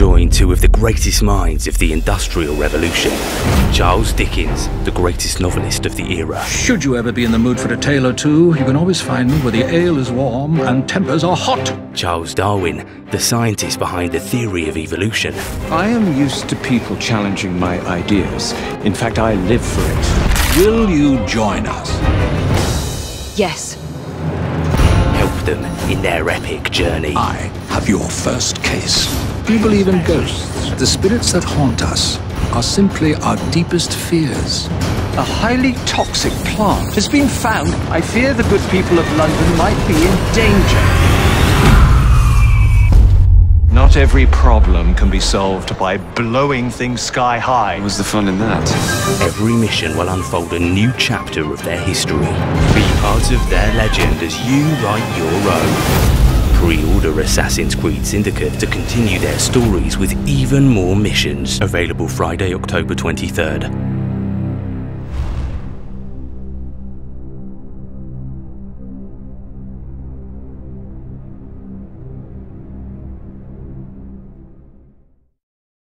join two of the greatest minds of the Industrial Revolution. Charles Dickens, the greatest novelist of the era. Should you ever be in the mood for a tale or two, you can always find me where the ale is warm and tempers are hot. Charles Darwin, the scientist behind the theory of evolution. I am used to people challenging my ideas. In fact, I live for it. Will you join us? Yes. Help them in their epic journey. I have your first case. Do you believe in ghosts? The spirits that haunt us are simply our deepest fears. A highly toxic plant has been found. I fear the good people of London might be in danger. Not every problem can be solved by blowing things sky high. Was the fun in that? Every mission will unfold a new chapter of their history. Be part of their legend as you write your own. Pre-order Assassin's Creed Syndicate to continue their stories with even more missions. Available Friday, October 23rd.